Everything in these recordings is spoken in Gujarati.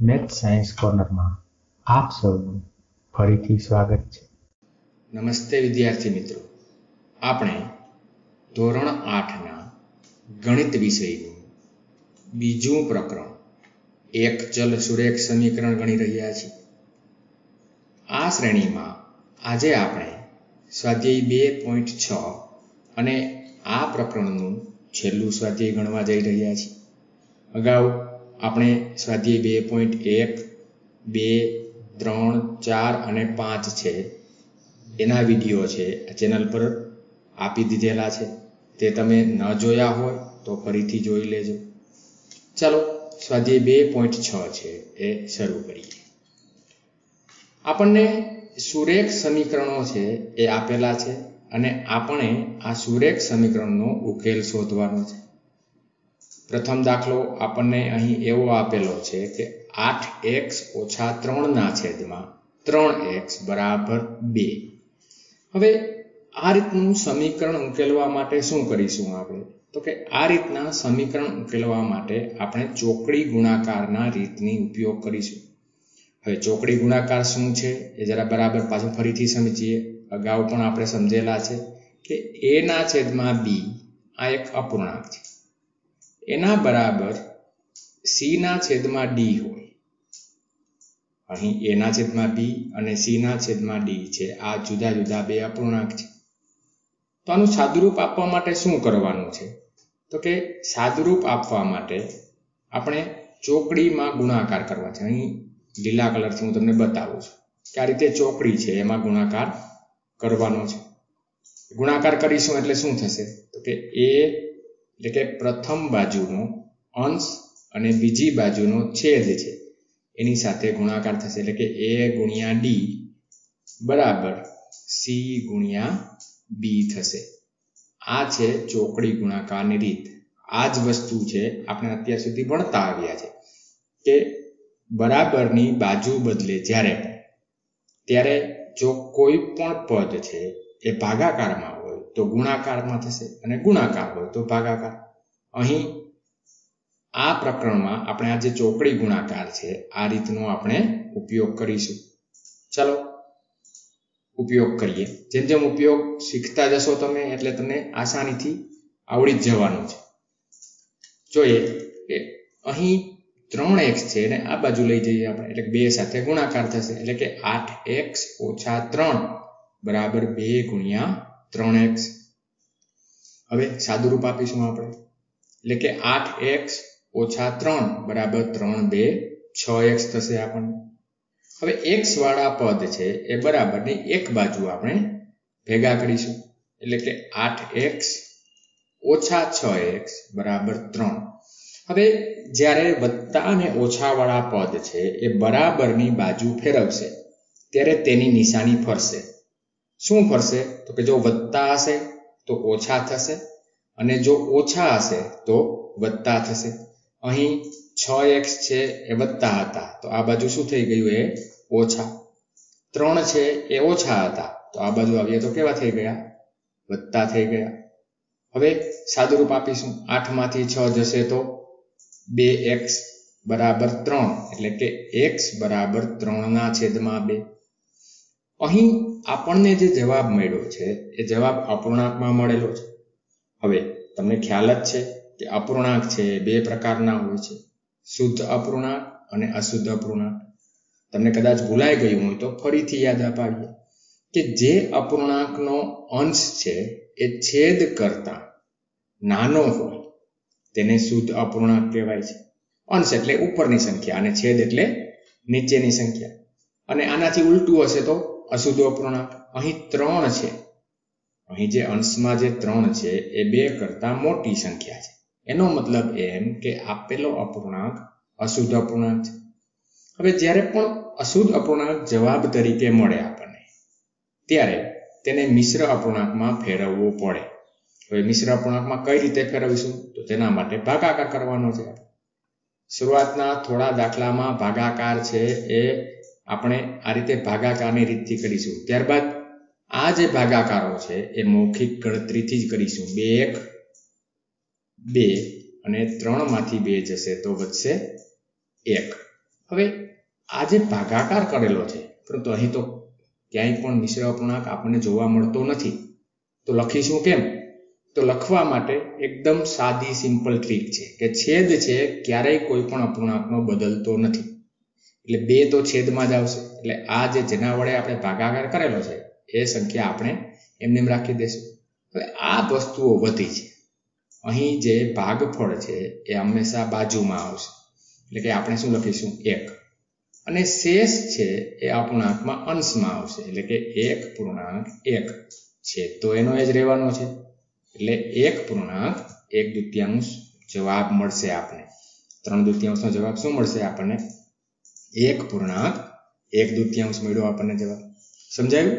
મેથ સાયન્સ કોર્નરમાં આપ સૌનું ફરીથી સ્વાગત છે. નમસ્તે વિદ્યાર્થી મિત્રો. આપણે ધોરણ આઠના ગણિત વિષયનું બીજું પ્રકરણ, એક ચલ સુરેખ સમીકરણ ગણી રહ્યા છીએ. આ શ્રેણીમાં આજે આપણે સ્વાધ્યાય બે પોઈન્ટ છ અને આ પ્રકરણનું છેલ્લું સ્વાધ્યાય ગણવા જઈ રહ્યા છીએ. અગાઉ આપણે સ્વાધ્યાય બે પોઈન્ટ એક, બે, ત્રણ, ચાર અને પાંચ છે. એના વીડિયો છે. આ ચેનલ પર આપી દીધેલા છે. તે તમે ન જોયા હોય તો ફરીથી જોઈ લેજો. ચાલો, સ્વાધ્યાય બે પોઈન્ટ છ છે. એ શરૂ કરીએ. આપણને સુરેખ સમીકરણો છે એ આપેલા છે અને આપણે આ સુરેખ સમીકરણનો ઉકેલ શોધવાનો છે. પ્રથમ દાખલો આપણને અહીં એવો આપેલો છે કે આઠ એક્સ ઓછા ત્રણના છેદમાં ત્રણ એક્સ બરાબર બે. હવે આ રીતનું સમીકરણ ઉકેલવા માટે શું કરીશું આપણે? તો કે આ રીતના સમીકરણ ઉકેલવા માટે આપણે ચોકડી ગુણાકારના રીતની ઉપયોગ કરીશું. હવે ચોકડી ગુણાકાર શું છે? એ જરા બરાબર પાછું ફરીથી સમજીએ. અગાઉ પણ આપણે સમજેલા છે કે એના છેદમાં બી આ એક અપૂર્ણાંક છે. એના બરાબર સી ના છેદમાં ડી હોય. અહીં એના છેદમાં બી અને સી ના છેદમાં ડી છે. આ જુદા જુદા બે અપૂર્ણાંક છે. તો આનું સાદુરૂપ આપવા માટે શું કરવાનું છે? તો કે સાદુરૂપ આપવા માટે આપણે ચોકડીમાં ગુણાકાર કરવા છે. અહીં લીલા કલરથી હું તમને બતાવું છું કે આ રીતે ચોકડી છે, એમાં ગુણાકાર કરવાનો છે. ગુણાકાર કરીશું એટલે શું થશે? તો કે એ એટલે કે પ્રથમ બાજુનો અંશ અને બીજી બાજુનો છેદ છે, એની સાથે ગુણાકાર થશે. એટલે કે એ ગુણ્યા ડી બરાબર સી ગુણ્યા બી થશે. આ છે ચોકડી ગુણાકારની રીત. આ જ વસ્તુ છે આપણે અત્યાર સુધી ભણતા આવ્યા છે કે બરાબરની બાજુ બદલે જ્યારે, ત્યારે જો કોઈ પણ પદ છે એ ભાગાકારમાં હોય તો ગુણાકારમાં થશે અને ગુણાકાર હોય તો ભાગાકાર. અહીં આ પ્રકરણમાં આપણે આ જે ચોકડી ગુણાકાર છે, આ રીતનો આપણે ઉપયોગ કરીશું. ચાલો, ઉપયોગ કરીએ. જેમ જેમ ઉપયોગ શીખતા જશો તમે, એટલે તમને આસાનીથી આવડી જ જવાનું છે. જોઈએ કે અહીં ત્રણ એક્સ છે અને આ બાજુ લઈ જઈએ આપણે, એટલે બે સાથે ગુણાકાર થશે. એટલે કે આઠ એક્સ ઓછા ત્રણ, બરાબર બે ગુણ્યા ત્રણ એક્સ હવે સાદુરૂપ આપીશું આપણે. એટલે કે આઠ એક્સ ઓછા ત્રણ બરાબર ત્રણ બે છ એક્સ થશે આપણને. હવે એક્સ વાળા પદ છે એ બરાબરની એક બાજુ આપણે ભેગા કરીશું. એટલે કે આઠ એક્સ ઓછા છ એક્સ બરાબર ત્રણ. હવે જ્યારે વત્તા અને ઓછા વાળા પદ છે એ બરાબરની બાજુ ફેરવશે, ત્યારે તેની નિશાની ફરશે. શું ફરશે? તો કે જો વધતા હશે, તો ઓછા થશે. અને જો ઓછા હશે, તો વધતા થશે. અહીં છ એક્સ છે, એ વધતા હતા. તો આ બાજુ શું થઈ ગયું? એ ઓછા. ત્રણ છે, એ ઓછા હતા. તો આ બાજુ આવીએ તો કેવા થઈ ગયા? વધતા થઈ ગયા. હવે સાદુરૂપ આપીશું. આઠમાંથી છ જશે તો બે એક્સ બરાબર ત્રણ. એટલે કે એક્સ બરાબર ત્રણના છેદમાં બે. અહીં આપણને જે જવાબ મળ્યો છે, એ જવાબ અપૂર્ણાંકમાં મળેલો છે. હવે, તમને ખ્યાલ જ છે કે અપૂર્ણાંક છે બે પ્રકારના હોય છે. શુદ્ધ અપૂર્ણાંક અને અશુદ્ધ અપૂર્ણાંક. તમને કદાચ ભૂલાઈ ગયું હોય તો ફરીથી યાદ અપાવીએ કે જે અપૂર્ણાંકનો અંશ છે, એ છેદ કરતા નાનો હોય, તેને શુદ્ધ અપૂર્ણાંક કહેવાય છે. અંશ એટલે ઉપરની સંખ્યા અને છેદ એટલે નીચેની સંખ્યા. અને આનાથી ઉલટું હશે તો અશુદ્ધ અપૂર્ણાંક અહીં ત્રણ છે. અહીં જે અંશમાં જે ત્રણ છે, એ બે કરતા મોટી સંખ્યા છે. એનો મતલબ એમ કે આપેલો અપૂર્ણાંક અશુદ્ધ અપૂર્ણાંક છે. હવે જ્યારે પણ અશુદ્ધ અપૂર્ણાંક જવાબ તરીકે મળે આપણને, ત્યારે તેને મિશ્ર અપૂર્ણાંકમાં ફેરવવું પડે. હવે મિશ્ર અપૂર્ણાંકમાં કઈ રીતે ફેરવીશું? તો તેના માટે ભાગાકાર કરવાનો છે. શરૂઆતના થોડા દાખલામાં ભાગાકાર છે એ આપણે આ રીતે ભાગાકારની રીતથી કરીશું. ત્યારબાદ આ જે ભાગાકારો છે, એ મૌખિક ગણતરીથી જ કરીશું. બે એક, બે અને ત્રણમાંથી બે જશે તો વધશે એક. હવે આ જે ભાગાકાર કરેલો છે, પરંતુ અહીં તો ક્યાંય પણ મિશ્ર અપૂર્ણાંક આપણને જોવા મળતો નથી. તો લખીશું કેમ? તો લખવા માટે એકદમ સાદી, સિમ્પલ ટ્રીક છે કે છેદ છે ક્યારેય કોઈ પણ અપૂર્ણાંકનો બદલતો નથી. એટલે બે તો છેદમાં જ આવશે. એટલે આ જે જેના વડે આપણે ભાગાકાર કરેલો છે, એ સંખ્યા આપણે એમને રાખી દઈશું. હવે આ વસ્તુઓ વધી છે. અહીં જે ભાગફળ છે, એ હંમેશા બાજુમાં આવશે. એટલે કે આપણે શું લખીશું? એક. અને શેષ છે, એ અપૂર્ણાંકમાં અંશમાં આવશે. એટલે કે એક પૂર્ણાંક એક છે. તો એનો એ જ રહેવાનો છે. એટલે એક પૂર્ણાંક એક દ્વિતીયાંશ જવાબ મળશે આપણે ત્રણ દ્વિતીયાંશનો જવાબ શું મળશે આપણને? એક પૂર્ણાંક, એક દ્વિતીયાંશ મળ્યો આપણને જવાબ. સમજાયું?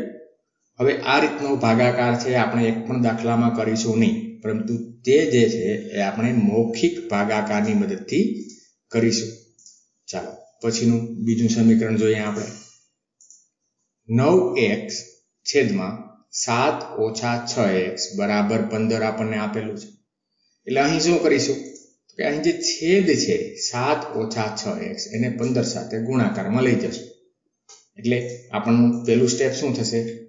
હવે આ રીતનો ભાગાકાર છે, આપણે એક પણ દાખલામાં કરીશું નહીં. પરંતુ તે જે છે, એ આપણે મૌખિક ભાગાકારની મદદથી કરીશું. ચાલો, પછીનું બીજું સમીકરણ જોઈએ આપણે. નવ એક્સ છેદમાં સાત ઓછા છ એક્સ બરાબર પંદર આપણને આપેલું છે. એટલે અહીં શું કરીશું? કે અહીં જે છેદ છે, સાત ઓછા છ એક્સ, એને પંદર સાથે ગુણાકારમાં લઈ જશું. એટલે આપણનું પેલું સ્ટેપ શું થશે?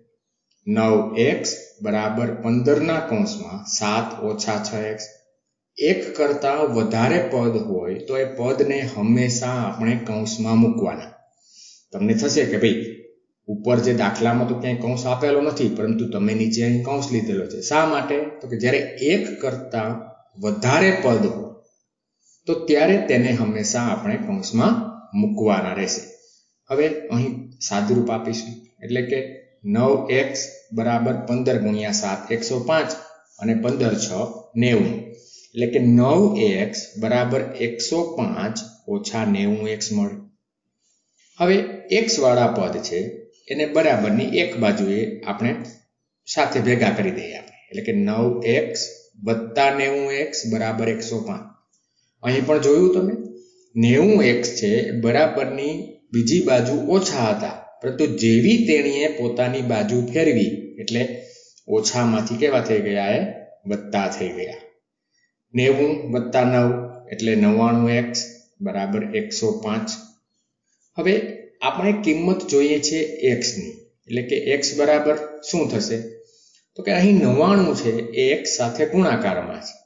નવ એક્સ બરાબર પંદરના કૌંસમાં સાત ઓછા છ એક્સ. એક કરતા વધારે પદ હોય તો એ પદને હંમેશા આપણે કૌંસમાં મૂકવાના. તમને થશે કે ભાઈ, ઉપર જે દાખલામાં તો ક્યાંય કૌંસ આપેલો નથી, પરંતુ તમે નીચે અહીં કૌંસ લીધેલો છે. શા માટે? તો કે જ્યારે એક કરતા વધારે પદ હોય તો ત્યારે તેને હંમેશા આપણે કૌંસમાં મૂકવાના રહેશે. હવે અહીં સાદુરૂપ આપીશું. એટલે કે નવ એક્સ બરાબર પંદર ગુણ્યા સાત, એકસો પાંચ અને પંદર છ, નેવું. એટલે કે નવ એક્સ બરાબર એકસો પાંચ ઓછા નેવું એક્સ મળે. હવે એક્સ વાળા પદ છે, એને બરાબરની એક બાજુએ આપણે સાથે ભેગા કરી દઈએ આપણે. એટલે કે નવ એક્સ વત્તા નેવું એક્સ બરાબર એકસો પાંચ. અહીં પણ જોયું તમે? નેવું એક્સ છે, બરાબરની બીજી બાજુ ઓછા હતા. પરંતુ જેવી તેણીએ પોતાની બાજુ ફેરવી, એટલે ઓછામાંથી કેવા થઈ ગયા એ? વત્તા થઈ ગયા. નેવું વત્તા નવ, એટલે નવ્વાણું એક્સ, બરાબર એકસો પાંચ. હવે આપણે કિંમત જોઈએ છે એક્સની એટલે કે એક્સ બરાબર શું થશે? તો કે અહીં નવ્વાણું છે, એ એક્સ સાથે ગુણાકારમાં છે.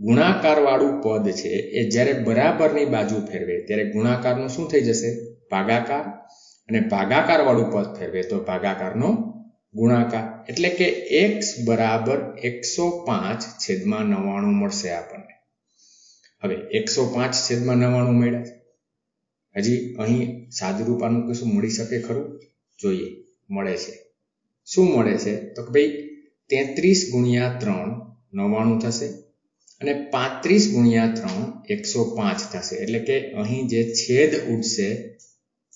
ગુણાકાર વાળું પદ છે એ જ્યારે બરાબરની બાજુ ફેરવે, ત્યારે ગુણાકારનું શું થઈ જશે? ભાગાકાર. અને ભાગાકારવાળું પદ ફેરવે તો ભાગાકારનો ગુણાકાર. એટલે કે એક્સ બરાબર એકસો પાંચ છેદમાં નવ્વાણું મળશે આપણને. હવે એકસો પાંચ છેદમાં નવ્વાણું મળ્યા હજી અહીં સાદુરૂપ આનું કશું મળી શકે ખરું? જોઈએ, મળે છે. શું મળે છે? તો કે ભાઈ તેત્રીસ ગુણ્યા ત્રણ નવ્વાણું થશે. અને પાંત્રીસ ગુણ્યા ત્રણ એકસો પાંચ થશે. એટલે કે અહીં જે છેદ ઉડશે,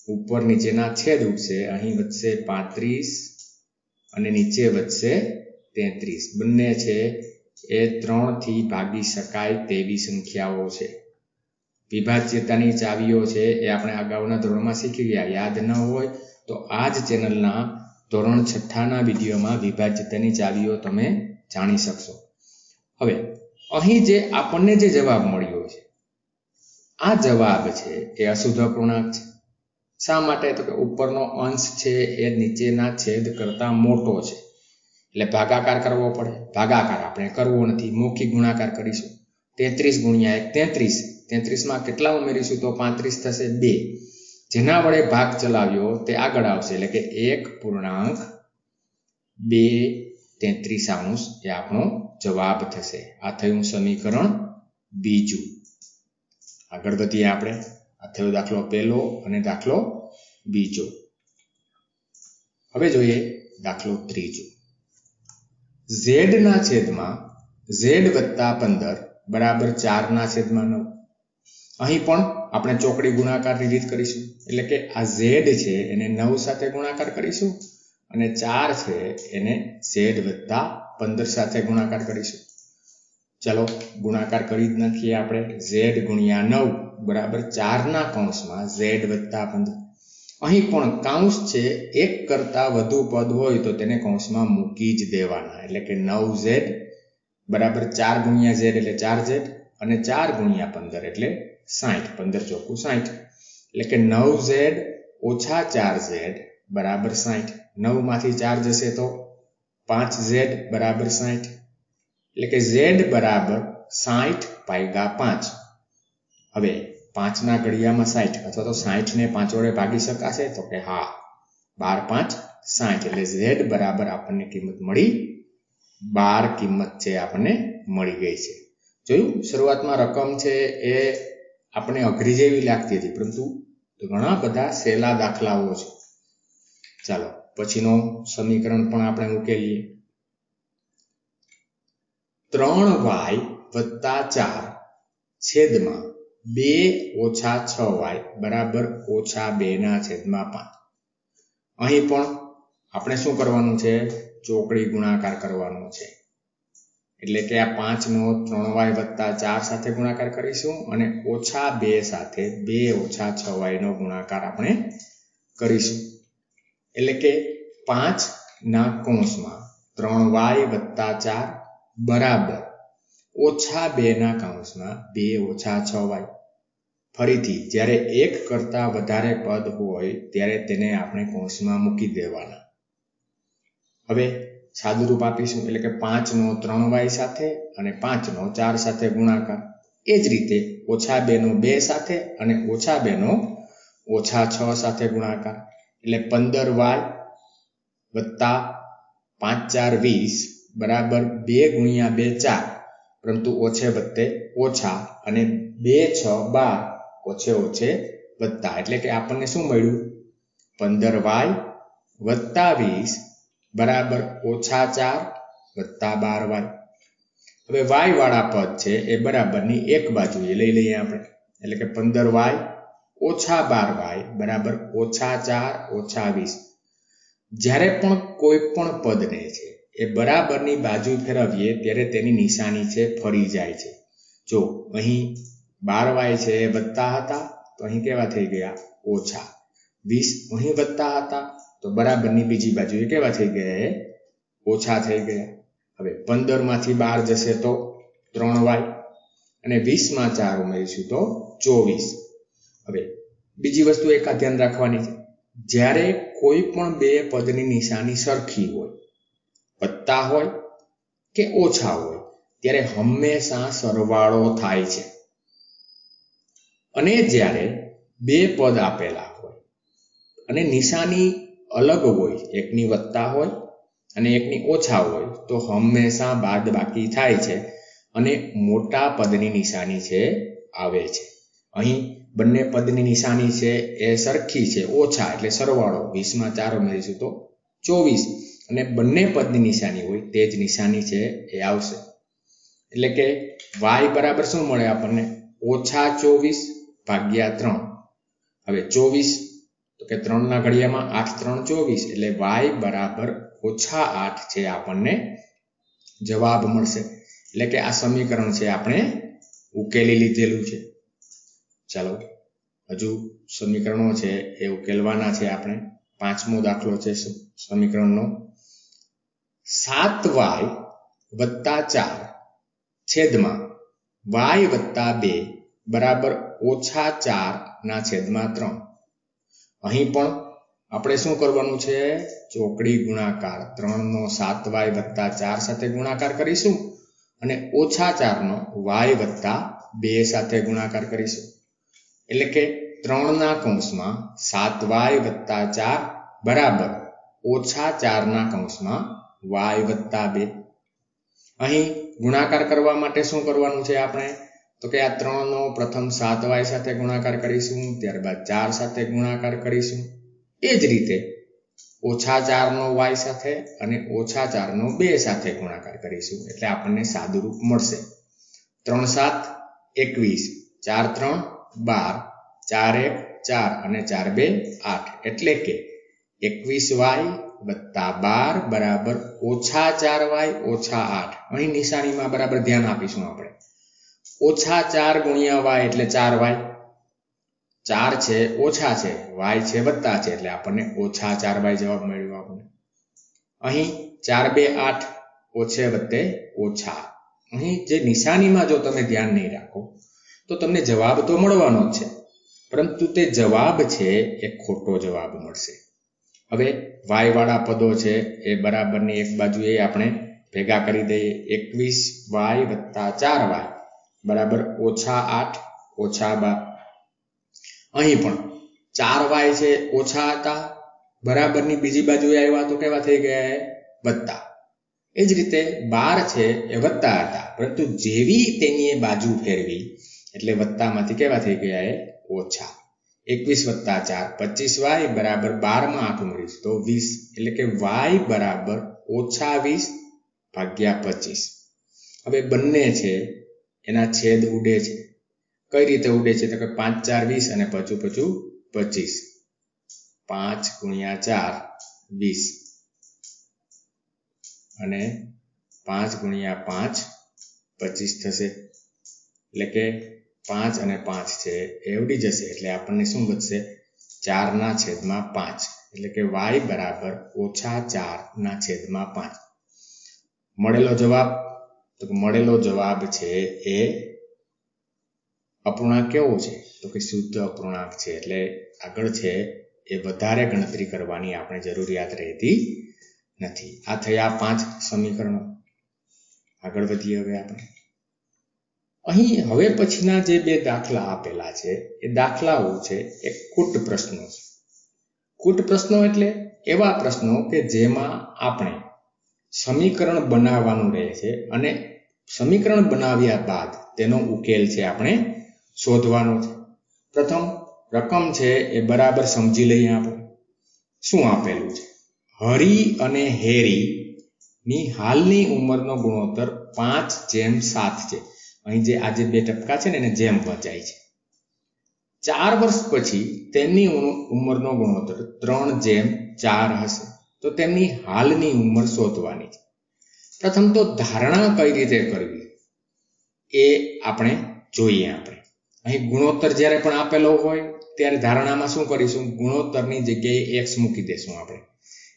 ઉપર નીચેના છેદ ઉડશે, અહીં વધશે પાંત્રીસ અને નીચે વધશે તેત્રીસ. બંને છે, એ ત્રણથી ભાગી શકાય તેવી સંખ્યાઓ છે. વિભાજ્યતાની ચાવીઓ છે, એ આપણે અગાઉના ધોરણમાં શીખી ગયા. યાદ ન હોય તો આ જ ચેનલના ધોરણ છઠ્ઠાના વિડીયોમાં વિભાજ્યતાની ચાવીઓ તમે જાણી શકશો. હવે અહીં જે આપણને જે જવાબ મળ્યો છે, આ જવાબ છે એ અશુદ્ધ અપૂર્ણાંક છે. શા માટે? તો કે ઉપરનો અંશ છે એ નીચેના છેદ કરતા મોટો છે. એટલે ભાગાકાર કરવો પડે. ભાગાકાર આપણે કરવો નથી. મૌખિક ગુણાકાર કરીશું. તેત્રીસ ગુણ્યા એક, તેત્રીસ. તેત્રીસમાં કેટલા ઉમેરીશું તો પાંત્રીસ થશે બે. જેના વડે ભાગ ચલાવ્યો તે આગળ આવશે. એટલે કે એક પૂર્ણાંક બે તેત્રીસ અંશ એ આપણો જવાબ થશે. આ થયું સમીકરણ બીજું. આગળ વધીએ આપણે. આ થયો દાખલો પહેલો અને દાખલો બીજો. હવે જોઈએ દાખલો ત્રીજો. ઝેડ ના છેદમાં ઝેડ વત્તા પંદર બરાબર ચાર ના છેદમાં નવ. અહીં પણ આપણે ચોકડી ગુણાકારની રીત કરીશું. એટલે કે આ ઝેડ છે એને નવ સાથે ગુણાકાર કરીશું અને ચાર છે એને ઝેડ વત્તા પંદર સાથે ગુણાકાર કરીશું. ચાલો, ગુણાકાર કરી જ નાખીએ આપણે. ઝેડ ગુણ્યા નવ બરાબર ચારના કૌંસમાં ઝેડ વત્તા પંદર. અહીં પણ કાઉન્સ છે, એક કરતાં વધુ પદ હોય તો તેને કૌંસમાં મૂકી જ દેવાના. એટલે કે નવ ઝેડ બરાબર ચાર ગુણ્યા ઝેડ એટલે ચાર ઝેડ અને ચાર ગુણ્યા પંદર એટલે સાઠ પંદર ચોખ્ખું સાઠ એટલે કે નવ ઝેડ ઓછા ચાર ઝેડ બરાબર સાઠ નવમાંથી ચાર જશે તો પાંચ ઝેડ બરાબર સાઠ. એટલે કે ઝેડ બરાબર સાઠ ભાગ્યા પાંચ. હવે પાંચના ઘડિયામાં સાઠ અથવા તો સાઠને પાંચ વડે ભાગી શકાશે તો કે હા, બાર પાંચ સાઠ. એટલે ઝેડ બરાબર આપણને કિંમત મળી, બાર કિંમત છે આપણને મળી ગઈ છે. જોયું? શરૂઆતમાં રકમ છે એ આપણે અઘરી જેવી લાગતી હતી, પરંતુ ઘણા બધા સહેલા દાખલાઓ છે. ચાલો પછીનો સમીકરણ પણ આપણે ઉકેલીએ. ત્રણ વાય વત્તા ચાર છેદમાં બે ઓછા છ વાય બરાબર ઓછા બે ના છેદમાં પાંચ. અહીં પણ આપણે શું કરવાનું છે? ચોકડી ગુણાકાર કરવાનો છે. એટલે કે આ પાંચનો ત્રણ વાય વત્તા ચાર સાથે ગુણાકાર કરીશું અને ઓછા બે સાથે બે ઓછા છ વાયનો ગુણાકાર આપણે કરીશું. એટલે કે પાંચ ના કૌંસમાં, ત્રણ વાય વત્તા ચાર બરાબર. ઓછા બે ના કૌંસમાં, બે ઓછા છ વાય. ફરીથી, જ્યારે એક કરતા વધારે પદ હોય, ત્યારે તેને આપણે કૌંસમાં મૂકી દેવાના. હવે સાદુરૂપ આપીશું, એટલે કે પાંચનો ત્રણ વાય સાથે અને પાંચનો ચાર સાથે ગુણાકાર. એ જ રીતે ઓછા બેનો બે સાથે અને ઓછા બેનો ઓછા છ સાથે ગુણાકાર. એટલે પંદર વાય વત્તા પાંચ ચાર વીસ બરાબર બે ગુણ્યા બે ચાર. પરંતુ ઓછે વત્તે ઓછા અને બે છ બાર ઓછે ઓછે વત્તા. એટલે કે આપણને શું મળ્યું? પંદર વાય વત્તા વીસ બરાબર ઓછા ચાર વત્તા બાર વાય. હવે વાય વાળા પદ છે એ બરાબરની એક બાજુએ લઈ લઈએ આપણે. એટલે કે પંદર વાય ઓછા બાર વાય બરાબર, ઓછા ચાર, ઓછા વીસ. જ્યારે પણ કોઈ પણ પદને છે, એ બરાબરની બાજુ ફેરવીએ, ત્યારે તેની નિશાની છે, ફરી જાય છે. જો અહીં બાર વાય છે, એ વત્તા હતા, તો અહીં કેવા થઈ ગયા? ઓછા. વીસ અહીં વત્તા હતા, તો બરાબરની બીજી બાજુએ કેવા થઈ ગયા? એ ઓછા થઈ ગયા. હવે પંદરમાંથી બાર જશે તો ત્રણ વાય અને વીસમાં ચાર ઉમેરીશું તો ચોવીસ. હવે બીજી વસ્તુ એક આ ધ્યાન રાખવાની છે. જ્યારે કોઈ પણ બે પદની નિશાની સરખી હોય વત્તા હોય કે ઓછા હોય, ત્યારે હંમેશા સરવાળો થાય છે. અને જ્યારે બે પદ આપેલા હોય અને નિશાની અલગ હોય, એકની વત્તા હોય અને એકની ઓછા હોય, તો હંમેશા બાદ બાકી થાય છે અને મોટા પદની નિશાની છે, આવે છે. અહીં બંને પદની નિશાની છે એ સરખી છે, ઓછા, એટલે સરવાળો, વીસમાં ચાર ઉમેરીશું તો ચોવીસ. અને બંને પદની નિશાની હોય તે જ નિશાની છે એ આવશે. એટલે કે વાય બરાબર શું મળે આપણને? ઓછા ચોવીસ ભાગ્યા ત્રણ. હવે ચોવીસ, તો કે ત્રણના ઘડિયામાં આઠ, ત્રણ, ચોવીસ, એટલે વાય બરાબર ઓછા આઠ છે આપણને જવાબ મળશે. એટલે કે આ સમીકરણ છે આપણે ઉકેલી લીધેલું છે. ચાલો, હજુ સમીકરણો છે, એ ઉકેલવાના છે આપણે. પાંચમો દાખલો છે સમીકરણનો. સાત વાય વત્તા ચાર છેદમાં વાય વત્તા બે બરાબર ઓછા ચાર ના છેદમાં ત્રણ. અહીં પણ આપણે શું કરવાનું છે? ચોકડી ગુણાકાર ત્રણનો સાત વાય વત્તા ચાર સાથે ગુણાકાર કરીશું અને ઓછા ચારનો વાય વત્તા બે સાથે ગુણાકાર કરીશું. એટલે કે ત્રણના કૌંસમાં સાત વાય વત્તા ચાર બરાબર ઓછા ચારના કૌંસમાં વાય વત્તા બે. અહીં ગુણાકાર કરવા માટે શું કરવાનું છે આપણે? તો કે આ ત્રણનો પ્રથમ સાત વાય સાથે ગુણાકાર કરીશું, ત્યારબાદ ચાર સાથે ગુણાકાર કરીશું. એ જ રીતે ઓછા ચારનો વાય સાથે અને ઓછા ચારનો બે સાથે ગુણાકાર કરીશું. એટલે આપણને સાદુરૂપ મળશે. ત્રણ સાત એકવીસ, ચાર ત્રણ બાર ચાર એક ચાર અને ચાર બે આઠ. એટલે કે એકવીસ વાય વત્તા બાર બરાબર ઓછા ચાર વાય ઓછા આઠ. અહીં નિશાનીમાં બરાબર ધ્યાન આપીશું આપણે. ઓછા ચાર ગુણ્યા વાય એટલે ચાર વાય. ચાર છે, ઓછા છે, વાય છે, વત્તા છે. એટલે આપણને ઓછા ચાર વાય જવાબ મળ્યો આપણને. અહીં ચાર બે આઠ ઓછે વત્તે ઓછા. અહીં જે નિશાનીમાં જો તમે ધ્યાન નહીં રાખો, તો તમને જવાબ તો મળવાનો જ છે. પરંતુ તે જવાબ છે, એ ખોટો જવાબ મળશે. હવે વાયવાળા પદો છે, એ બરાબરની એક બાજુએ આપણે ભેગા કરી દઈએ. એકવીસ વાય વત્તા ચાર વાય બરાબર ઓછા આઠ, ઓછા બાર. અહીં પણ ચાર વાય છે, ઓછા હતા. બરાબરની બીજી બાજુએ આવ્યા તો કેવા થઈ ગયા? વત્તા. એ જ રીતે બાર છે, એ વત્તા હતા. પરંતુ જેવી તેની એ બાજુ ફેરવી, એટલે વત્તામાંથી કેવા થઈ ગયા એ? ઓછા. એકવીસ વત્તા ચાર, પચીસ વાય બરાબર બારમાં આઠ ઉમેરીશ તો વીસ, એટલે કે વાય બરાબર ઓછા વીસ ભાગ્યા પચીસ. હવે બંને છે, એના છેદ ઉડે છે. કઈ રીતે ઉડે છે? તો કે પાંચ, ચાર, વીસ અને પચું પચું, પચીસ. પાંચ ગુણ્યા ચાર, વીસ. અને પાંચ ગુણ્યા પાંચ, પચીસ થશે. એટલે કે પાંચ અને પાંચ છે એવડી જશે એટલે આપણને શું વધશે? ચારના છેદમાં પાંચ. એટલે કે વાય બરાબર ઓછા ચારના છેદમાં પાંચ. મળેલો જવાબ? તો મળેલો જવાબ છે એ અપૂર્ણાંક કેવો છે? તો કે શુદ્ધ અપૂર્ણાંક છે. એટલે આગળ છે, એ વધારે ગણતરી કરવાની આપણે જરૂરિયાત રહેતી નથી. આ થયા પાંચ સમીકરણો. આગળ વધીએ હવે આપણે. અહીં હવે પછીના જે બે દાખલા આપેલા છે, એ દાખલાઓ છે, એ કૂટ પ્રશ્નો છે. કૂટ પ્રશ્નો એટલે એવા પ્રશ્નો કે જેમાં આપણે સમીકરણ બનાવવાનું રહે છે અને સમીકરણ બનાવ્યા બાદ તેનો ઉકેલ છે આપણે શોધવાનો છે. પ્રથમ રકમ છે એ બરાબર સમજી લઈએ આપણે. શું આપેલું છે? હરી અને હેરી ની હાલની ઉંમરનો ગુણોત્તર પાંચ જેમ સાત છે. અહીં જે આજે બે ટપકા છે ને એને જેમ વચાય છે. ચાર વર્ષ પછી તેમની ઉંમરનો ગુણોત્તર ત્રણ જેમ ચાર હશે. તો તેમની હાલની ઉંમર શોધવાની છે. પ્રથમ તો ધારણા કઈ રીતે કરવી? એ આપણે જોઈએ આપણે. અહીં ગુણોત્તર જ્યારે પણ આપેલો હોય, ત્યારે ધારણામાં શું કરીશું? ગુણોત્તરની જગ્યાએ એક્સ મૂકી દેશું આપણે.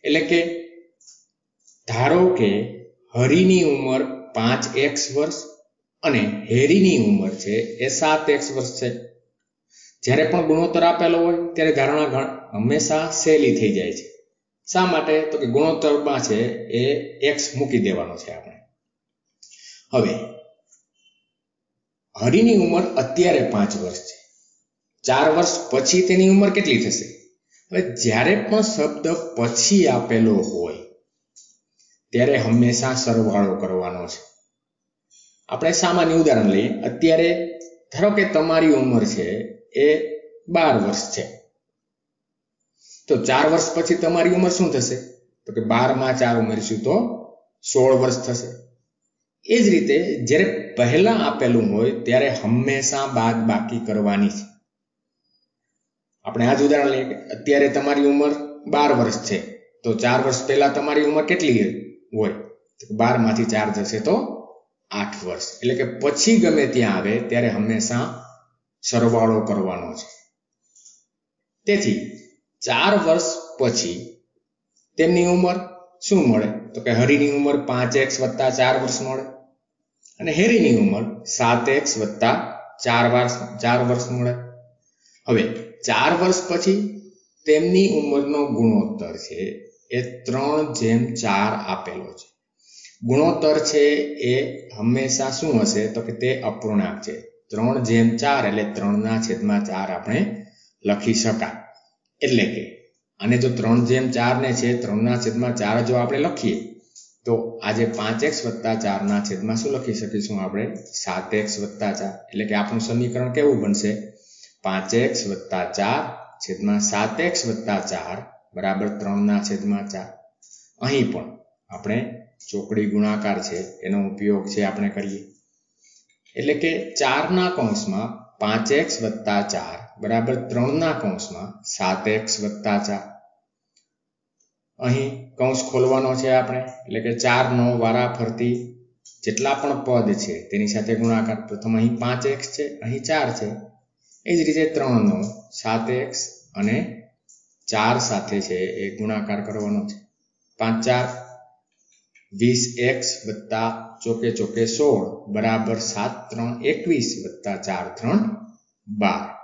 એટલે કે ધારો કે હરિની ઉંમર પાંચ એક્સ વર્ષ અને હેરીની ઉંમર છે એ સાત એક્સ વર્ષ છે. જ્યારે પણ ગુણોત્તર આપેલો હોય, ત્યારે ધારણા હંમેશા સહેલી થઈ જાય છે. શા માટે? તો કે ગુણોત્તરમાં છે એ એક્સ મૂકી દેવાનો છે આપણે. હવે, હરિની ઉંમર અત્યારે પાંચ વર્ષ છે. ચાર વર્ષ પછી તેની ઉંમર કેટલી થશે? હવે જ્યારે પણ શબ્દ પછી આપેલો હોય, ત્યારે હંમેશા સરવાળો કરવાનો છે. આપણે સામાન્ય ઉદાહરણ લઈએ. અત્યારે ધારો કે તમારી ઉંમર છે એ બાર વર્ષ છે. તો ચાર વર્ષ પછી તમારી ઉંમર શું થશે? તો કે બારમાં ચાર ઉમેરશું તો સોળ વર્ષ થશે. એ જ રીતે જ્યારે પહેલા આપેલું હોય ત્યારે હંમેશા બાદ બાકી કરવાની છે. આપણે આ જ ઉદાહરણ લઈએ કે અત્યારે તમારી ઉંમર બાર વર્ષ છે. તો ચાર વર્ષ પહેલા તમારી ઉંમર કેટલી હોય? બારમાંથી ચાર જશે તો આઠ વર્ષ. એટલે કે પછી ગમે ત્યાં આવે, ત્યારે હંમેશા સરવાળો કરવાનો છે. તેથી ચાર વર્ષ પછી તેમની ઉંમર શું મળે? તો કે હરિની ઉંમર પાંચ એક્સ વત્તા ચાર વર્ષ મળે. અને હેરીની ઉંમર સાત એક્સ વત્તા ચાર વર્ષ ચાર વર્ષ મળે. હવે ચાર વર્ષ પછી તેમની ઉંમરનો ગુણોત્તર છે એ ત્રણ જેમ ચાર આપેલો છે. ગુણોત્તર છે એ હંમેશા શું હશે? તો કે તે અપૂર્ણાંક છે. ત્રણ જેમ ચાર એટલે ત્રણના છેદમાં ચાર આપણે લખી શકાય. એટલે કે અને જો ત્રણ જેમ ચારને છે, ત્રણના છેદમાં ચાર જો આપણે લખીએ, તો આજે પાંચ એક્સ વત્તા ચારના છેદમાં શું લખી શકીશું આપણે? સાત એક્સ વત્તા ચાર. એટલે કે આપણું સમીકરણ કેવું બનશે? પાંચ એક્સ વત્તા ચાર છેદમાં સાત એક્સ વત્તા ચાર બરાબર ત્રણના છેદમાં ચાર. અહીં પણ આપણે ચોકડી ગુણાકાર છે, એનો ઉપયોગ છે આપણે કરીએ. એટલે કે ચારના કૌંસમાં પાંચ એક્સ વત્તા ચાર બરાબર ત્રણના કૌંસમાં સાત એક્સ વત્તા ચાર. અહીં કૌંસ ખોલવાનો છે આપણે, એટલે કે ચારનો વારા ફરતી જેટલા પણ પદ છે તેની સાથે ગુણાકાર. પ્રથમ અહીં પાંચ એક્સ છે, અહીં ચાર છે. એ જ રીતે ત્રણનો સાત એક્સ અને ચાર સાથે છે એ ગુણાકાર કરવાનો છે. પાંચ ચાર વીસ એક્સ વત્તા ચોકે ચોકે સોળ, બરાબર સાત ત્રણ એકવીસ વત્તા ચાર ત્રણ બાર.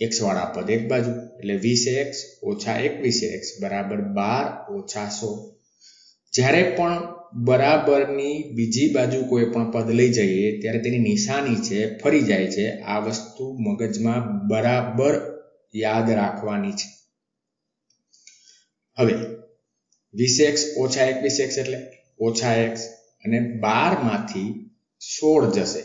એક્સ વાળા પદ એક બાજુ, એટલે વીસ એક્સ ઓછા એકવીસ એક્સ બરાબર બાર ઓછા સો. જ્યારે પણ બરાબરની બીજી બાજુ કોઈ પણ પદ લઈ જઈએ, ત્યારે તેની નિશાની છે, ફરી જાય છે, આ વસ્તુ મગજમાં બરાબર યાદ રાખવાની છે. હવે, વીસ એક્સ ઓછા એકવીસ એક્સ એટલે? ઓછા એક્સ અને બારમાંથી સોળ જશે.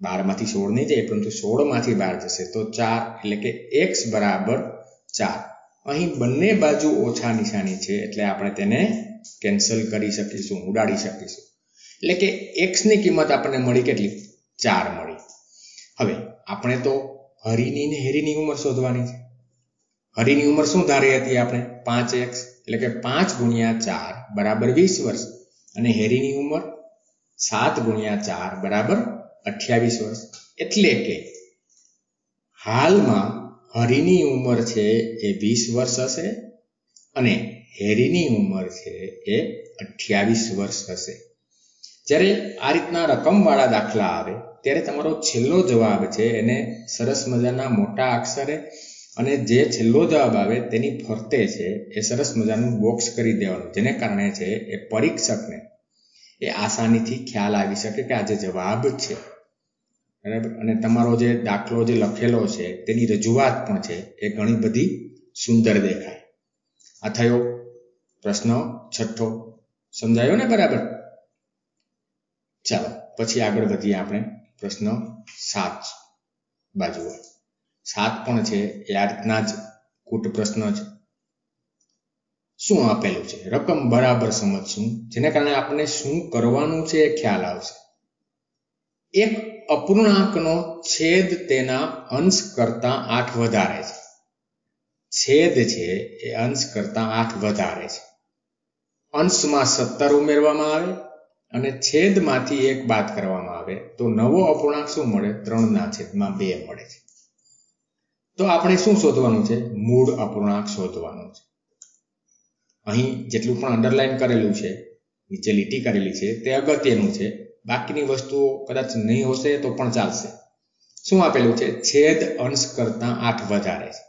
બારમાંથી સોળ નહીં જાય, પરંતુ સોળમાંથી બાર જશે. તો ચાર એટલે કે એક્સ બરાબર ચાર. અહીં બંને બાજુ ઓછા નિશાની છે, એટલે આપણે તેને કેન્સલ કરી શકીશું, ઉડાડી શકીશું. એટલે કે એક્સની કિંમત આપણને મળી કેટલી? ચાર મળી. હવે, આપણે તો હરીની ને હેરીની ઉંમર શોધવાની છે. હરીની ઉંમર શું ધારી હતી આપણે? પાંચ એક્સ, એટલે કે પાંચ ગુણ્યા ચાર બરાબર વીસ વર્ષ. અને હેરીની ઉંમર સાત ગુણ્યા ચાર બરાબર અઠ્યાવીસ વર્ષ. એટલે કે હાલમાં હરીની ઉંમર છે એ વીસ વર્ષ હશે અને હેરીની ઉંમર છે એ અઠ્યાવીસ વર્ષ હશે. જ્યારે આ રીતના રકમવાળા દાખલા આવે, ત્યારે તમારો છેલ્લો જવાબ છે એને સરસ મજાના મોટા અક્ષરે અને જે છેલ્લો જવાબ આવે તેની ફરતે છે એ સરસ મજાનું બોક્સ કરી દેવાનું. જેને કારણે છે એ પરીક્ષકને એ આસાનીથી ખ્યાલ આવી શકે કે આ જે જવાબ છે. બરાબર? અને તમારો જે દાખલો જે લખેલો છે, તેની રજૂઆત પણ છે, એ ઘણી બધી સુંદર દેખાય. આ થયો પ્રશ્ન છઠ્ઠો. સમજાયો ને બરાબર? ચાલો, પછી આગળ વધીએ આપણે પ્રશ્ન સાત બાજુ સાત પણ છે એ આજના જ કૂટ પ્રશ્ન છે શું આપેલું છે? રકમ બરાબર સમજશું, જેને કારણે આપણને શું કરવાનું છે એ ખ્યાલ આવશે. એક અપૂર્ણાંકનો છેદ તેના અંશ કરતા આઠ વધારે છે. છેદ છે એ અંશ કરતા આઠ વધારે છે. અંશમાં સત્તર ઉમેરવામાં આવે અને છેદમાંથી એક બાદ કરવામાં આવે તો નવો અપૂર્ણાંક શું મળે? ત્રણના છેદમાં બે મળે છે. તો આપણે શું શોધવાનું છે? મૂળ અપૂર્ણાંક શોધવાનું છે. અહીં જેટલું પણ અંડરલાઈન કરેલું છે, નીચે લીટી કરેલી છે, તે અગત્યનું છે. બાકીની વસ્તુઓ કદાચ નહીં હશે તો પણ ચાલશે. શું આપેલું છે? છેદ અંશ કરતા આઠ વધારે છે.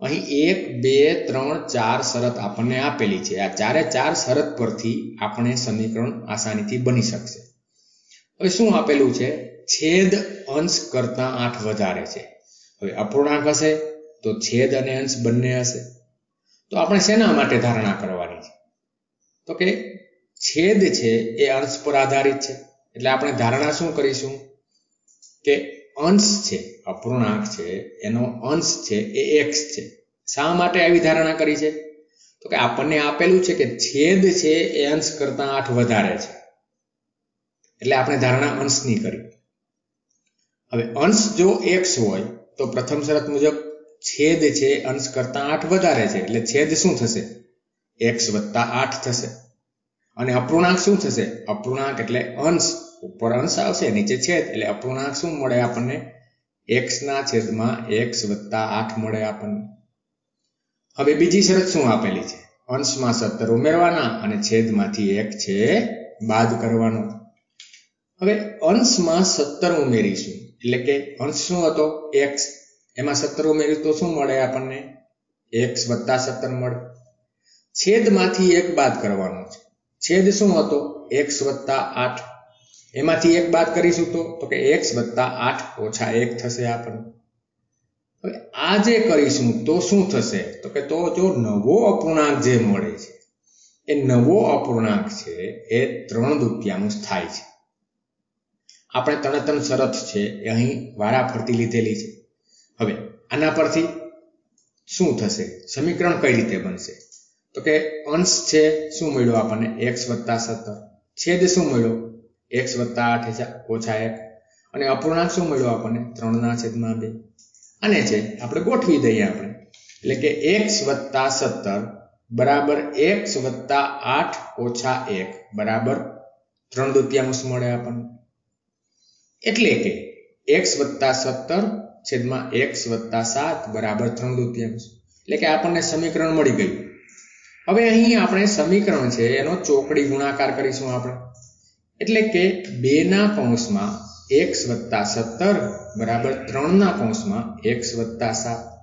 અહીં એક, બે, ત્રણ, ચાર શરત આપણને આપેલી છે. આ ચારે ચાર શરત પરથી આપણે સમીકરણ આસાનીથી બની શકશે. હવે શું આપેલું છે? છેદ અંશ કરતા આઠ વધારે છે. હવે અપૂર્ણાંક હશે તો છેદ અને અંશ બંને હશે. તો આપણે શેના માટે ધારણા કરવાની છે? તો કે છેદ છે એ અંશ પર આધારિત છે. એટલે આપણે ધારણા શું કરીશું? કે અંશ છે, અપૂર્ણાંક છે, એનો અંશ છે એ એક્સ છે. શા માટે આવી ધારણા કરી છે? તો કે આપણને આપેલું છે કે છેદ છે એ અંશ કરતા આઠ વધારે છે. એટલે આપણે ધારણા અંશની કરી. હવે અંશ જો એક્સ હોય તો પ્રથમ શરત મુજબ છેદ છે, અંશ કરતા આઠ વધારે છે. એટલે છેદ શું થશે? એક્સ વત્તા આઠ થશે. અને અપૂર્ણાંક શું થશે? અપૂર્ણાંક એટલે અંશ. ઉપર અંશ આવશે, નીચે છેદ. એટલે અપૂર્ણાંક શું મળે આપણને? એક્સ ના છેદમાં એક્સ વત્તા આઠ મળે આપણને. હવે બીજી શરત શું આપેલી છે? અંશમાં સત્તર ઉમેરવાના અને છેદમાંથી એક છે બાદ કરવાનો. હવે અંશમાં સત્તર ઉમેરીશું. એટલે કે અંશ શું હતો? એક્સ એમાં સત્તર ઉમેર્યું તો શું મળે આપણને? એક્સ વત્તા સત્તર મળે. છેદમાંથી એક બાદ કરવાનો છે. છેદ શું હતો? એક્સ વત્તા આઠ. એમાંથી એક બાદ કરીશું તો? તો કે એક્સ વત્તા આઠ ઓછા એક થશે આપણને. હવે આ જે કરીશું તો શું થશે? તો કે તો જો નવો અપૂર્ણાંક જે મળે છે, એ નવો અપૂર્ણાંક છે, એ ત્રણ દુત્યાંશ થાય છે. આપણે ત્રણ શરત છે એ અહીં વારા ફરતી લીધેલી છે. હવે, આના પરથી શું થશે? સમીકરણ કઈ રીતે બનશે? તો કે અંશ છે, શું મળ્યો આપણને? એક્સ વત્તા સત્તર. છેદ શું મળ્યો? એક્સ વત્તા આઠ ઓછા એક. અને અપૂર્ણાંક શું મળ્યો આપણને? ત્રણના છેદમાં બે. અને છે, આપણે ગોઠવી દઈએ આપણે. એટલે કે એક્સ વત્તા સત્તર બરાબર એક્સ વત્તા આઠ ઓછા એક. બરાબર ત્રણ દુત્યાંશ મળે આપણને? એટલે કે એક્સ વત્તા સત્તર છેદમાં એક્સ વત્તા સાત બરાબર ત્રણ દુત્યાંશ. એટલે કે આપણને સમીકરણ મળી ગયું. હવે અહીં આપણે સમીકરણ છે, એનો ચોકડી ગુણાકાર કરીશું આપણે. એટલે કે બે ના કૌંસમાં એક્સ વત્તા સત્તર બરાબર ત્રણના કૌંસમાં એક્સ વત્તા સાત.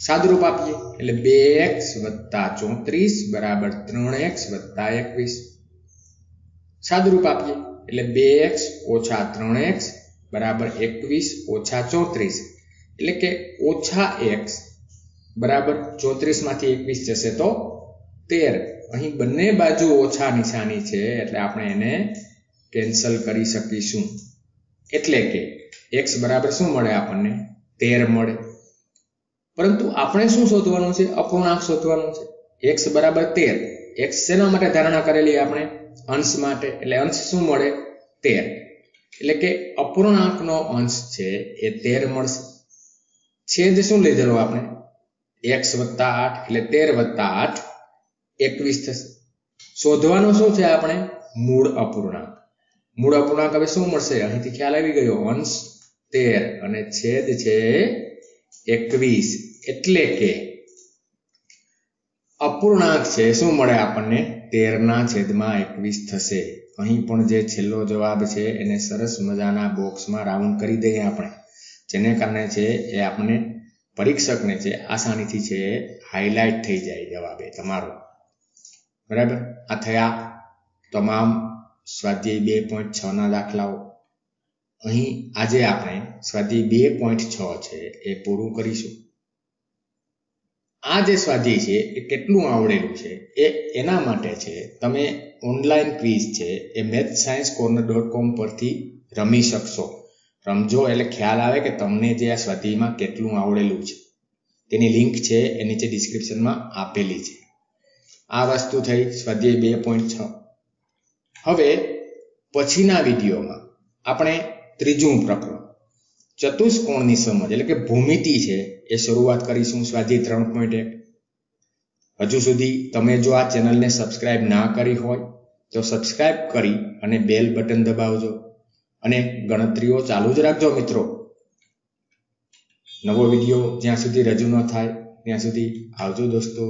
સાદુરૂપ આપીએ. એટલે બે એક્સ વત્તા ચોત્રીસ બરાબર ત્રણ એક્સ વત્તા એકવીસ. સાદરૂપ આપીએ. એટલે બે એક્સ ઓછા ત્રણ એક્સ બરાબર એકવીસ ઓછા ચોત્રીસ. એટલે કે ઓછા એક્સ બરાબર ચોત્રીસમાંથી એકવીસ જશે તો તેર. અહીં બંને બાજુ ઓછા નિશાની છે એટલે આપણે એને કેન્સલ કરી શકીશું. એટલે કે એક્સ બરાબર શું મળે આપણને? તેર મળે. પરંતુ આપણે શું શોધવાનું છે? અપૂર્ણાંક શોધવાનું છે. એક્સ બરાબર તેર. એક્સ શેના માટે ધારણા કરેલી આપણે? અંશ માટે, એટલે અંશ શું મળે? તેર. એટલે કે અપૂર્ણાંકનો અંશ છે એ તેર મળશે. છેદ શું લીધેલો આપણે? એક્સ વત્તા આઠ, એટલે તેર વત્તા આઠ, એકવીસ થશે. શોધવાનું શું છે આપણે? મૂળ અપૂર્ણાંક. મૂળ અપૂર્ણાંક હવે શું મળશે? અહીંથી ખ્યાલ આવી ગયો. અંશ તેર અને છેદ છે એકવીસ. એટલે કે અપૂર્ણાંક છે, શું મળે આપણને? તેરના છેદમાં એકવીસ થશે. અહીં પણ જે છેલ્લો જવાબ છે, એને સરસ મજાના બોક્સમાં રાઉન્ડ કરી દઈએ આપણે. જેને કારણે છે, એ આપણે પરીક્ષકને છે આસાનીથી છે હાઇલાઇટ થઈ જાય જવાબ એ તમારો. બરાબર? આ થયા તમામ સ્વાધ્યાય બે પોઈન્ટ છના દાખલાઓ. અહીં આજે આપણે સ્વાધ્યાય બે પોઈન્ટ છ છે, એ પૂરું કરીશું. આ જે સ્વાધ્યાય છે, એ કેટલું આવડેલું છે? એ એના માટે છે, તમે ઓનલાઈન ક્વિઝ છે, એ math science corner dot com પરથી રમી શકશો. રમજો, એટલે ખ્યાલ આવે કે તમને જે આ સ્વાધ્યાયમાં કેટલું આવડેલું છે. તેની લિંક છે, એ નીચે ડિસ્ક્રિપ્શનમાં આપેલી છે. આ વસ્તુ થઈ સ્વાધ્યાય બે પોઈન્ટ છ. હવે, પછીના વિડીયોમાં આપણે ત્રીજું પ્રકરણ ચતુષ્કોણની સમજ, એટલે કે ભૂમિતિ છે, એ શરૂઆત કરીશું સ્વાધ્યાય ત્રણ પોઈન્ટ એક. હજુ સુધી તમે જો આ ચેનલને સબસ્ક્રાઇબ ના કરી હોય, તો સબસ્ક્રાઇબ કરી અને બેલ બટન દબાવજો. અને ગણતરીઓ ચાલુ જ રાખજો મિત્રો. નવો વીડિયો જ્યાં સુધી રજૂ ન થાય, ત્યાં સુધી આવજો દોસ્તો.